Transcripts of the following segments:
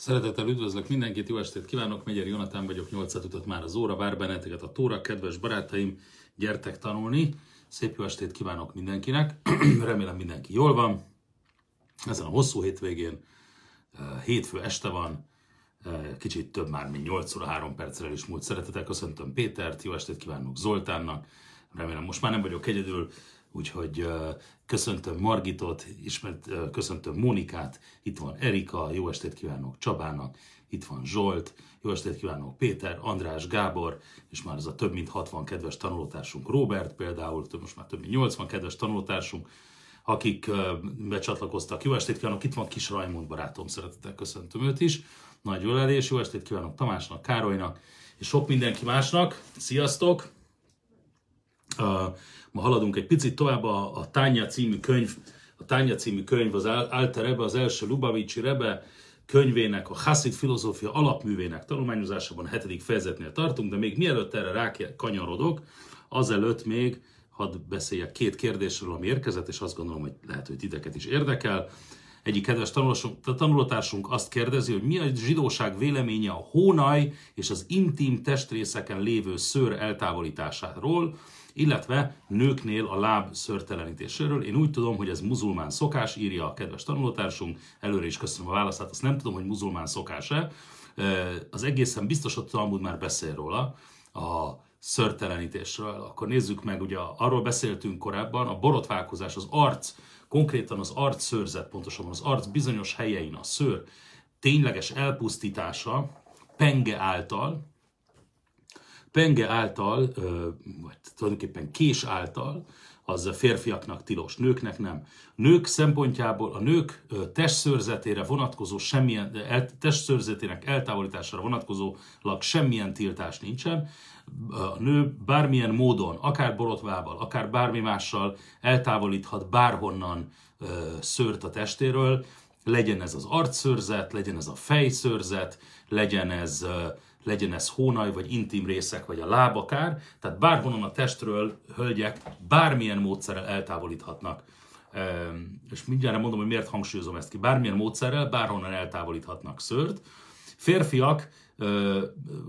Szeretettel üdvözlök mindenkit, jó estét kívánok, Megyer Jonatán vagyok, 8 utat már az óra, vár benneteket a tóra, kedves barátaim, gyertek tanulni, szép jó estét kívánok mindenkinek, remélem mindenki jól van, ezen a hosszú hétvégén, eh, hétfő este van, eh, kicsit több már, mint 8 óra 3 perccel is múlt szeretettel köszöntöm Pétert, jó estét kívánok Zoltánnak, remélem most már nem vagyok egyedül, Úgyhogy köszöntöm Margitot, ismert, köszöntöm Mónikát, itt van Erika, jó estét kívánok Csabának, itt van Zsolt, jó estét kívánok Péter, András, Gábor, és már ez a több mint 60 kedves tanulótársunk, Robert például, most már több mint 80 kedves tanulótársunk, akik becsatlakoztak. Jó estét kívánok, itt van Kis Rajmond barátom, szeretettel köszöntöm őt is. Nagy ölelés, jó estét kívánok Tamásnak, Károlynak, és sok mindenki másnak. Sziasztok! Ma haladunk egy picit tovább a, a Tánya című könyv, a Tánya című könyv az Alter Rebe, az első Lubavicsi Rebe könyvének, a Hasid filozófia alapművének tanulmányozásában hetedik fejezetnél tartunk, de még mielőtt erre rákanyarodok, azelőtt még hadd beszéljek két kérdésről, ami érkezett, és azt gondolom, hogy lehet, hogy titeket is érdekel. Egyik kedves tanulótársunk azt kérdezi, hogy mi a zsidóság véleménye a hónaj és az intim testrészeken lévő szőr eltávolításáról, illetve nőknél a láb szörtelenítéséről. Én úgy tudom, hogy ez muzulmán szokás, írja a kedves tanulótársunk, előre is köszönöm a válaszát, azt nem tudom, hogy muzulmán szokás-e. Az egészen biztos, hogy Talmud már beszél róla, a szörtelenítésről. Akkor nézzük meg, ugye arról beszéltünk korábban, a borotválkozás, az arc, konkrétan az arc szőrzet, pontosabban az arc bizonyos helyein a szőr tényleges elpusztítása penge által, penge által, vagy tulajdonképpen kés által, az férfiaknak tilos, nőknek nem. Nők szempontjából a nők testszörzetére vonatkozó semmilyen, testszörzetének eltávolítására vonatkozólag semmilyen tiltás nincsen. A nő bármilyen módon, akár borotvával, akár bármi mással eltávolíthat bárhonnan szőrt a testéről, legyen ez az arcszörzet, legyen ez a fejszörzet, legyen ez legyen ez hónaj, vagy intim részek, vagy a láb akár, tehát bárhonnan a testről hölgyek bármilyen módszerrel eltávolíthatnak. És mindjárt mondom, hogy miért hangsúlyozom ezt ki. Bármilyen módszerrel, bárhonnan eltávolíthatnak szőrt. Férfiak,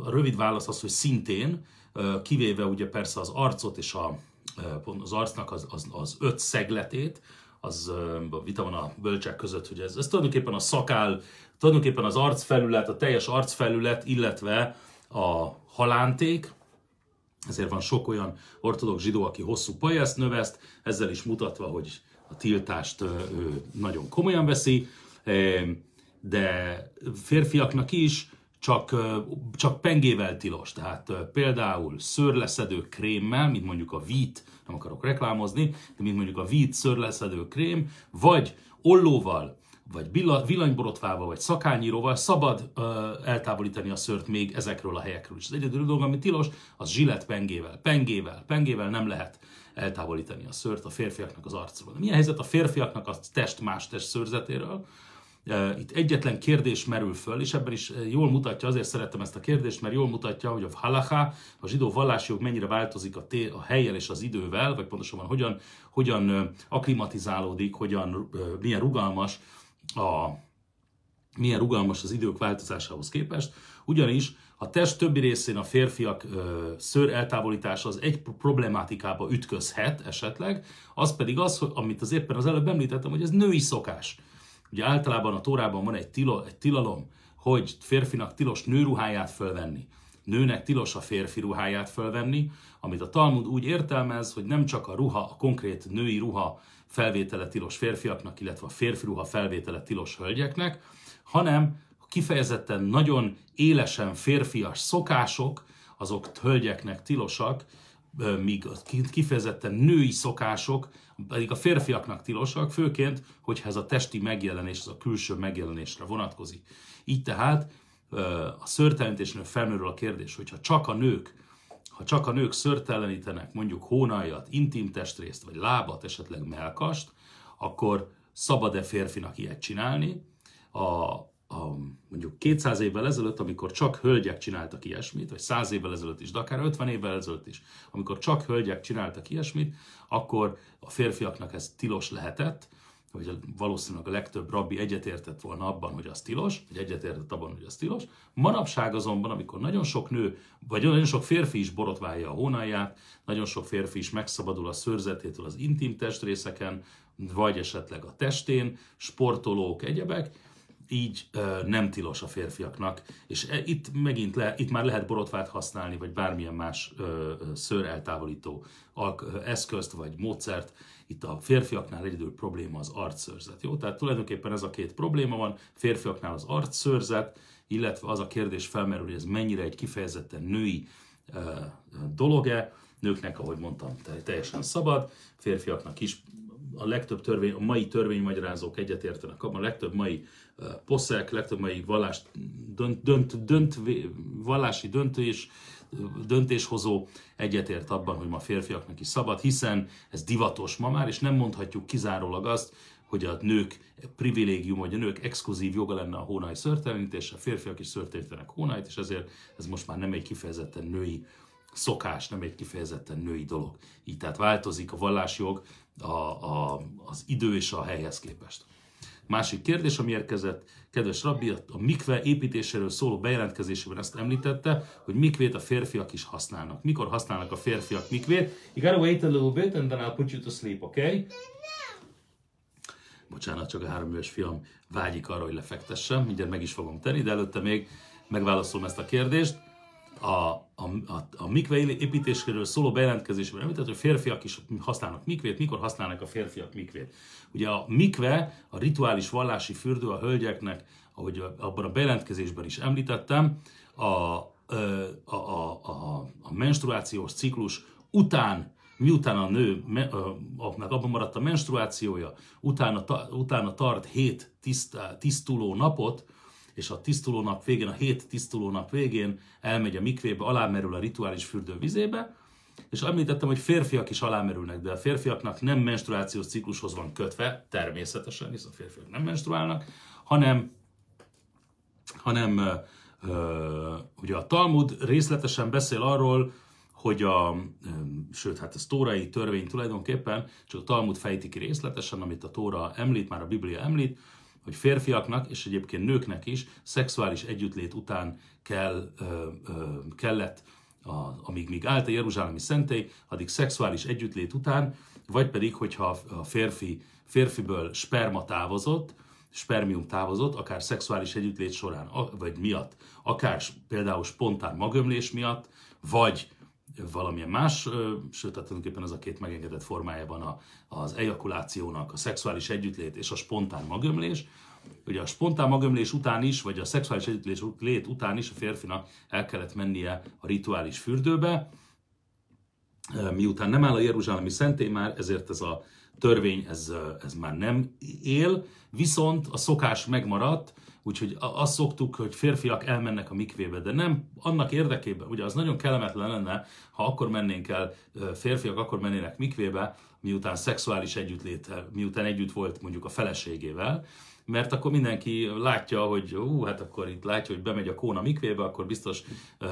a rövid válasz az, hogy szintén, kivéve ugye persze az arcot és a, az arcnak az, az, az öt szegletét, az vita van a bölcsek között, hogy ez, ez tulajdonképpen a szakál tulajdonképpen az arcfelület, a teljes arcfelület, illetve a halánték, ezért van sok olyan ortodox zsidó, aki hosszú pajászt növeszt, ezzel is mutatva, hogy a tiltást ő nagyon komolyan veszi, de férfiaknak is csak, csak pengével tilos. Tehát például szőrleszedő krémmel, mint mondjuk a vít, nem akarok reklámozni, de mint mondjuk a vít szőrleszedő krém, vagy ollóval, vagy villanyborotvával, vagy szakányíróval szabad ö, eltávolítani a szört még ezekről a helyekről is. Az egyedül dolog, ami tilos, az zsillet pengével. Pengével, pengével nem lehet eltávolítani a szört a férfiaknak az arcról. milyen helyzet a férfiaknak a test más test szőrzetéről? Itt egyetlen kérdés merül föl, és ebben is jól mutatja, azért szerettem ezt a kérdést, mert jól mutatja, hogy a halaká, a zsidó vallásjog mennyire változik a, té- a helyel és az idővel, vagy pontosabban hogyan, hogyan aklimatizálódik, hogyan, milyen rugalmas a, milyen rugalmas az idők változásához képest, ugyanis a test többi részén a férfiak ö, szőr eltávolítása az egy problémátikába ütközhet esetleg, az pedig az, hogy, amit az éppen az előbb említettem, hogy ez női szokás. Ugye általában a Tórában van egy, tilo, egy tilalom, hogy férfinak tilos nőruháját fölvenni, nőnek tilos a férfi ruháját fölvenni, amit a Talmud úgy értelmez, hogy nem csak a ruha, a konkrét női ruha felvétele tilos férfiaknak, illetve a férfi ruha felvétele tilos hölgyeknek, hanem kifejezetten nagyon élesen férfias szokások, azok hölgyeknek tilosak, míg kifejezetten női szokások pedig a férfiaknak tilosak, főként, hogyha ez a testi megjelenés, ez a külső megjelenésre vonatkozik. Így tehát a szörtelenítésnél felmerül a kérdés, hogyha csak a nők ha csak a nők szörtelenítenek mondjuk hónajat, intim testrészt, vagy lábat, esetleg melkast, akkor szabad-e férfinak ilyet csinálni? A, a, 200 évvel ezelőtt, amikor csak hölgyek csináltak ilyesmit, vagy 100 évvel ezelőtt is, de akár 50 évvel ezelőtt is, amikor csak hölgyek csináltak ilyesmit, akkor a férfiaknak ez tilos lehetett, vagy valószínűleg a legtöbb rabbi egyetértett volna abban, hogy az tilos, vagy egyetértett abban, hogy az tilos. Manapság azonban, amikor nagyon sok nő, vagy nagyon sok férfi is borotválja a hónalját, nagyon sok férfi is megszabadul a szőrzetétől az intim testrészeken, vagy esetleg a testén, sportolók, egyebek, így nem tilos a férfiaknak, és e, itt megint le, itt már lehet borotvát használni, vagy bármilyen más szőr eltávolító eszközt, vagy módszert. Itt a férfiaknál egyedül probléma az arcszőrzet. Jó? Tehát tulajdonképpen ez a két probléma van, férfiaknál az arcszőrzet, illetve az a kérdés felmerül, hogy ez mennyire egy kifejezetten női dolog-e, nőknek, ahogy mondtam, teljesen szabad, férfiaknak is a legtöbb törvény, a mai törvénymagyarázók egyetértenek abban, a legtöbb mai poszek, legtöbb mai vallás, dönt, dönt, dönt, vallási döntés, döntéshozó egyetért abban, hogy ma férfiaknak is szabad, hiszen ez divatos ma már, és nem mondhatjuk kizárólag azt, hogy a nők privilégium, vagy a nők exkluzív joga lenne a hónai szörtelenítése, a férfiak is szörtelenítenek hónait, és ezért ez most már nem egy kifejezetten női szokás, nem egy kifejezetten női dolog. Így tehát változik a vallásjog a, a, az idő és a helyhez képest. Másik kérdés, ami érkezett, kedves rabbi, a mikve építéséről szóló bejelentkezésében ezt említette, hogy mikvét a férfiak is használnak. Mikor használnak a férfiak mikvét? You gotta wait a little bit and then I'll put you to sleep, okay? Bocsánat, csak a három éves fiam vágyik arra, hogy lefektessem, mindjárt meg is fogom tenni, de előtte még megválaszolom ezt a kérdést a, a, a, a mikve építéséről szóló bejelentkezésben említett, hogy férfiak is használnak mikvét, mikor használnak a férfiak mikvét. Ugye a mikve, a rituális vallási fürdő a hölgyeknek, ahogy abban a bejelentkezésben is említettem, a, a, a, a, a menstruációs ciklus után miután a nő, akinek abban maradt a menstruációja, utána, utána tart hét tiszt, tisztuló napot, és a tisztulónap végén, a hét tisztulónap végén elmegy a mikvébe, alámerül a rituális fürdő vizébe, és említettem, hogy férfiak is alámerülnek, de a férfiaknak nem menstruációs ciklushoz van kötve, természetesen, hiszen a férfiak nem menstruálnak, hanem, hanem ö, ugye a Talmud részletesen beszél arról, hogy a, sőt, hát ez tórai törvény tulajdonképpen, csak a Talmud fejti ki részletesen, amit a Tóra említ, már a Biblia említ, hogy férfiaknak és egyébként nőknek is szexuális együttlét után kell, ö, ö, kellett, a, amíg még állt a Jeruzsálemi szentély, addig szexuális együttlét után, vagy pedig, hogyha a férfi, férfiből sperma távozott, spermium távozott, akár szexuális együttlét során, vagy miatt, akár például spontán magömlés miatt, vagy valamilyen más, sőt, tehát tulajdonképpen ez a két megengedett formájában az ejakulációnak, a szexuális együttlét és a spontán magömlés. Ugye a spontán magömlés után is, vagy a szexuális együttlés lét után is a férfinak el kellett mennie a rituális fürdőbe, miután nem áll a Jeruzsálemi szentély már, ezért ez a törvény ez, ez már nem él, viszont a szokás megmaradt, Úgyhogy azt szoktuk, hogy férfiak elmennek a mikvébe, de nem annak érdekében, ugye az nagyon kellemetlen lenne, ha akkor mennénk el, férfiak akkor mennének mikvébe, miután szexuális együttlétel, miután együtt volt mondjuk a feleségével, mert akkor mindenki látja, hogy ú, hát akkor itt látja, hogy bemegy a kóna mikvébe, akkor biztos,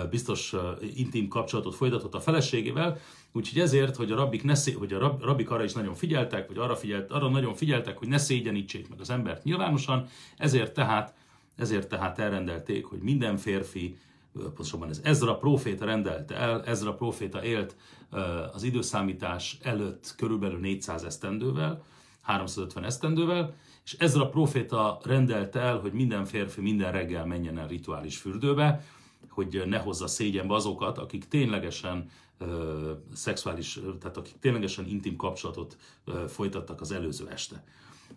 biztos intim kapcsolatot folytatott a feleségével, úgyhogy ezért, hogy a rabbik, ne szé, hogy a rab, rabbik arra is nagyon figyeltek, vagy arra, figyelt, arra nagyon figyeltek, hogy ne szégyenítsék meg az embert nyilvánosan, ezért tehát, ezért tehát elrendelték, hogy minden férfi, pontosabban ez Ezra proféta rendelte el, Ezra proféta élt az időszámítás előtt körülbelül 400 esztendővel, 350 esztendővel, és Ezra proféta rendelte el, hogy minden férfi minden reggel menjen el rituális fürdőbe, hogy ne hozza szégyenbe azokat, akik ténylegesen ö, szexuális, tehát akik ténylegesen intim kapcsolatot ö, folytattak az előző este.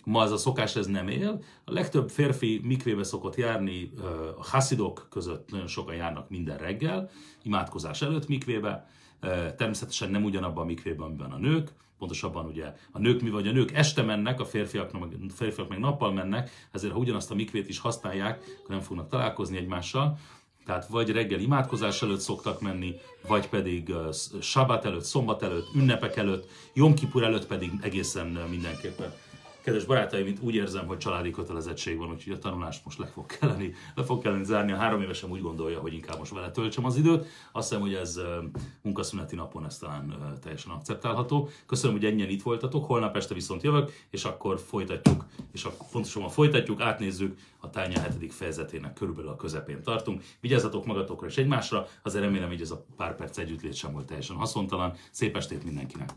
Ma ez a szokás ez nem él. A legtöbb férfi mikvébe szokott járni, a haszidok között nagyon sokan járnak minden reggel, imádkozás előtt mikvébe, természetesen nem ugyanabban a mikvében, amiben a nők, pontosabban ugye a nők mi vagy a nők este mennek, a férfiak, meg, a férfiak meg nappal mennek, ezért ha ugyanazt a mikvét is használják, akkor nem fognak találkozni egymással. Tehát vagy reggel imádkozás előtt szoktak menni, vagy pedig sabbat előtt, szombat előtt, ünnepek előtt, Jom Kipur előtt pedig egészen mindenképpen. Kedves barátaim, mint úgy érzem, hogy családi kötelezettség van, úgyhogy a tanulást most le fog kelleni, le fog kelleni zárni. A három évesen úgy gondolja, hogy inkább most vele töltsem az időt. Azt hiszem, hogy ez munkaszüneti napon ez talán teljesen akceptálható. Köszönöm, hogy ennyien itt voltatok. Holnap este viszont jövök, és akkor folytatjuk, és akkor fontosan folytatjuk, átnézzük a tányá hetedik fejezetének körülbelül a közepén tartunk. Vigyázzatok magatokra és egymásra, azért remélem, hogy ez a pár perc együttlét sem volt teljesen haszontalan. Szép estét mindenkinek!